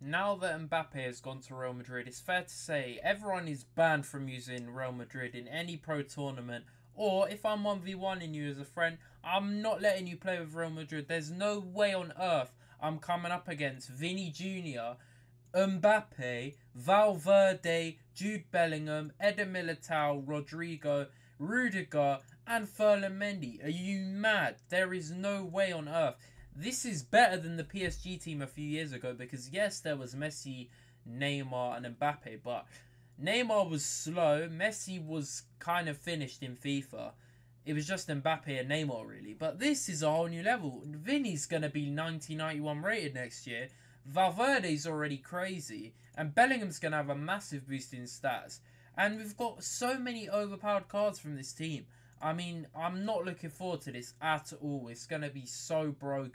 now that Mbappe has gone to Real Madrid, it's fair to say everyone is banned from using Real Madrid in any pro tournament. Or if I'm 1v1ing you as a friend, I'm not letting you play with Real Madrid. There's no way on earth I'm coming up against Vinny Jr., Mbappe, Valverde, Jude Bellingham, Eder Militao, Rodrygo, Rudiger, and Ferland Mendy. Are you mad? There is no way on earth. This is better than the PSG team a few years ago because yes, there was Messi, Neymar, and Mbappe, but Neymar was slow. Messi was kind of finished in FIFA. It was just Mbappe and Neymar really. But this is a whole new level. Vinny's going to be 90 91 rated next year. Valverde's already crazy. And Bellingham's going to have a massive boost in stats. And we've got so many overpowered cards from this team. I mean, I'm not looking forward to this at all. It's going to be so broken.